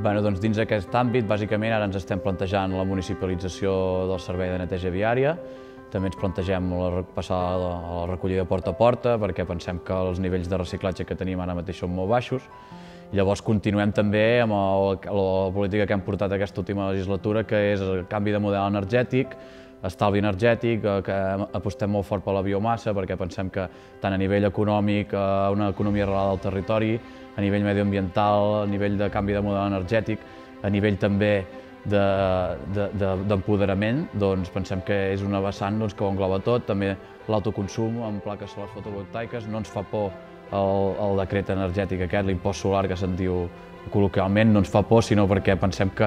Bé, doncs dins d'aquest àmbit, bàsicament, ara ens estem plantejant la municipalització del servei de neteja viària, també ens plantegem la, passar a la, recollida porta a porta, perquè pensem que els nivells de reciclatge que tenim ara mateix són molt baixos. Llavors continuem també amb la política que hem portat aquesta última legislatura, que és el canvi de model energètic, estalvi energètic, eh, que apostem molt fort per la biomassa, perquè pensem que tant a nivell econòmic, eh, una economia arrelada al territori, a nivell medioambiental, a nivell de canvi de model energètic, a nivell també d'empoderament, de, de, doncs pensem que és una vessant doncs, que ho engloba tot, també l'autoconsum amb plaques solars fotovoltaiques, no ens fa por el, el decret energètic aquest, l'impost solar que se'n diu col·loquialment, no ens fa por, sinó perquè pensem que,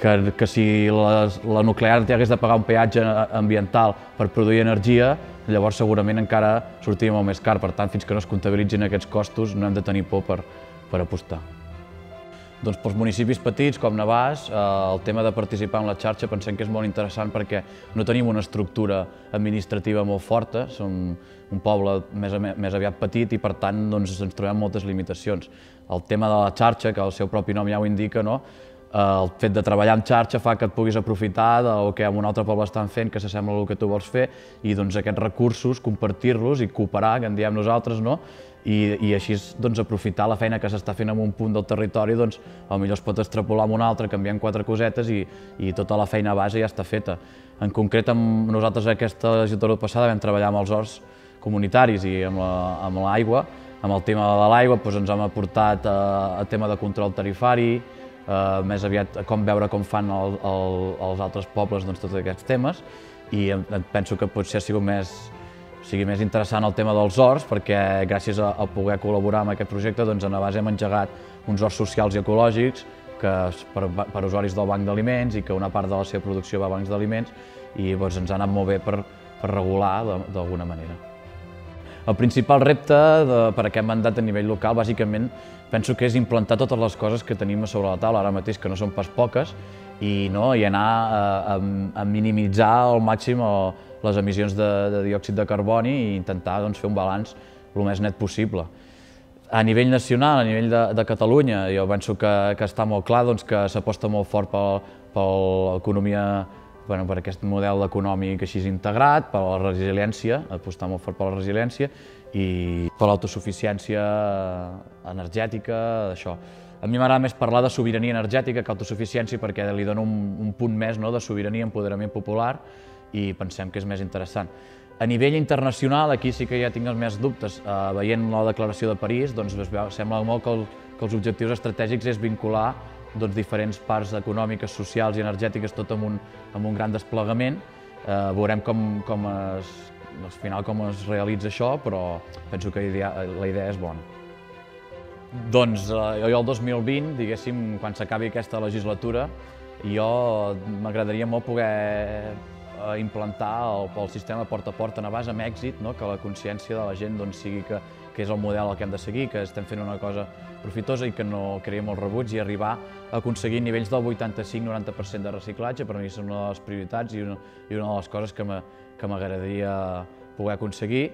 que, que si la, la nuclear hagués de pagar un peatge ambiental per produir energia, llavors segurament encara sortiria molt més car. Per tant, fins que no es comptabilitzin aquests costos, no hem de tenir por per, per apostar. Doncs pels municipis petits com Navàs, eh, el tema de participar en la xarxa pensem que és molt interessant perquè no tenim una estructura administrativa molt forta, som un poble més, més aviat petit i per tant doncs, ens trobem moltes limitacions. El tema de la xarxa, que el seu propi nom ja ho indica, no? El fet de treballar en xarxa fa que et puguis aprofitar del que en un altre poble estan fent que s'assembla al que tu vols fer i doncs, aquests recursos, compartir-los i cooperar, que en diem nosaltres, no? i, i així doncs, aprofitar la feina que s'està fent en un punt del territori, doncs potser es pot extrapolar en un altre, canviant quatre cosetes i, i tota la feina base ja està feta. En concret, amb nosaltres aquesta legislatura passada vam treballar amb els horts comunitaris i amb l'aigua. La, amb el tema de l'aigua doncs ens hem aportat eh, a tema de control tarifari, eh, més aviat com veure com fan el, el, els altres pobles doncs, tots aquests temes i penso que potser ha sigut més, sigui més interessant el tema dels horts, perquè gràcies a, a poder col·laborar amb aquest projecte, doncs a Navàs hem engegat uns horts socials i ecològics que per, per usuaris del banc d'aliments i que una part de la seva producció va a bancs d'aliments i doncs, ens ha anat molt bé per, per regular d'alguna manera. El principal repte de, per aquest mandat a nivell local, bàsicament, penso que és implantar totes les coses que tenim sobre la taula ara mateix, que no són pas poques, i, no, i anar a, a, a minimitzar al màxim el, les emissions de, de diòxid de carboni i intentar doncs, fer un balanç el més net possible. A nivell nacional, a nivell de, de Catalunya, jo penso que, que està molt clar doncs, que s'aposta molt fort per l'economia, bueno, per aquest model econòmic així integrat, per la resiliència, apostar molt fort per la resiliència i per l'autosuficiència energètica, això. A mi m'agrada més parlar de sobirania energètica que autosuficiència perquè li dona un, un punt més no, de sobirania, empoderament popular i pensem que és més interessant. A nivell internacional, aquí sí que ja tinc els més dubtes. Uh, veient la declaració de París, doncs sembla molt que, el, que els objectius estratègics és vincular doncs, diferents parts econòmiques, socials i energètiques tot amb un, amb un gran desplegament. Uh, veurem com, com es, al final com es realitza això, però penso que idea, la idea és bona. Doncs uh, jo el 2020, diguéssim, quan s'acabi aquesta legislatura, jo m'agradaria molt poder a implantar el, el sistema porta a porta base amb èxit, no? que la consciència de la gent doncs, sigui que, que és el model que hem de seguir, que estem fent una cosa profitosa i que no creiem els rebuts i arribar a aconseguir nivells del 85-90% de reciclatge, per mi és una de les prioritats i una, i una de les coses que m'agradaria poder aconseguir.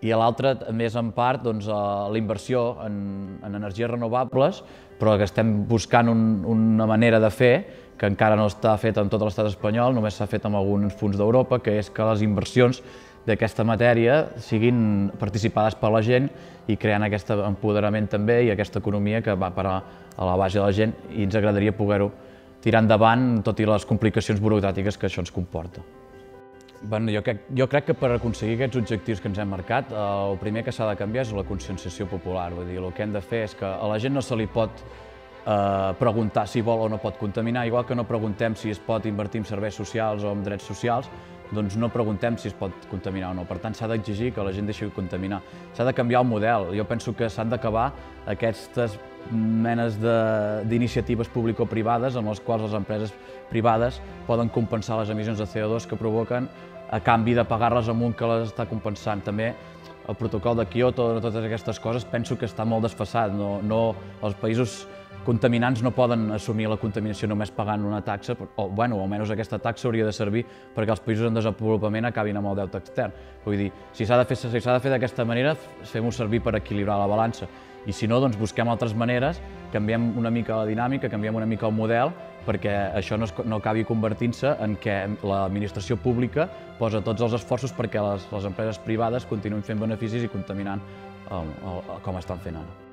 I l'altra, més en part, doncs, la inversió en, en energies renovables, però que estem buscant un, una manera de fer que encara no està fet en tot l'estat espanyol, només s'ha fet en alguns punts d'Europa, que és que les inversions d'aquesta matèria siguin participades per la gent i creant aquest empoderament també i aquesta economia que va parar a la base de la gent i ens agradaria poder-ho tirar endavant, tot i les complicacions burocràtiques que això ens comporta. Bueno, jo, crec, jo crec que per aconseguir aquests objectius que ens hem marcat, el primer que s'ha de canviar és la conscienciació popular. Vull dir, el que hem de fer és que a la gent no se li pot eh, preguntar si vol o no pot contaminar, igual que no preguntem si es pot invertir en serveis socials o en drets socials, doncs no preguntem si es pot contaminar o no. Per tant, s'ha d'exigir que la gent deixi de contaminar. S'ha de canviar el model. Jo penso que s'han d'acabar aquestes menes d'iniciatives público-privades en les quals les empreses privades poden compensar les emissions de CO2 que provoquen a canvi de pagar-les amb un que les està compensant. També el protocol de Kyoto, totes aquestes coses, penso que està molt desfassat. No, no, els països contaminants no poden assumir la contaminació només pagant una taxa, o, bueno, almenys aquesta taxa hauria de servir perquè els països en desenvolupament acabin amb el deute extern. Vull dir, si s'ha de fer, si de fer d'aquesta manera, fem-ho servir per equilibrar la balança. I si no, doncs busquem altres maneres, canviem una mica la dinàmica, canviem una mica el model, perquè això no, es, no acabi convertint-se en què l'administració pública posa tots els esforços perquè les, les empreses privades continuïn fent beneficis i contaminant el, el, com estan fent ara.